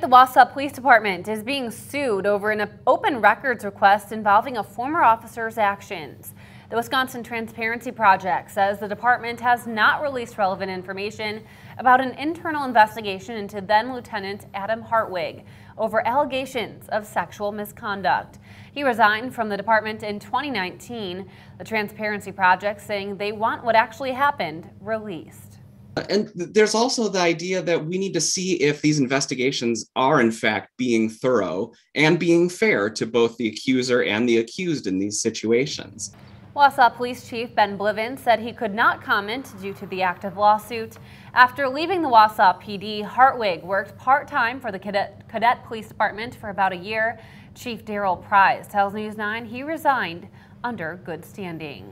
The Wausau Police Department is being sued over an open records request involving a former officer's actions. The Wisconsin Transparency Project says the department has not released relevant information about an internal investigation into then Lieutenant Adam Hartwig over allegations of sexual misconduct. He resigned from the department in 2019. The Transparency Project saying they want what actually happened released. And there's also the idea that we need to see if these investigations are, in fact, being thorough and being fair to both the accuser and the accused in these situations. Wausau Police Chief Ben Bliven said he could not comment due to the active lawsuit. After leaving the Wausau PD, Hartwig worked part-time for the Cadet, Cadet Police Department for about a year. Chief Daryl Price tells News 9 he resigned under good standing.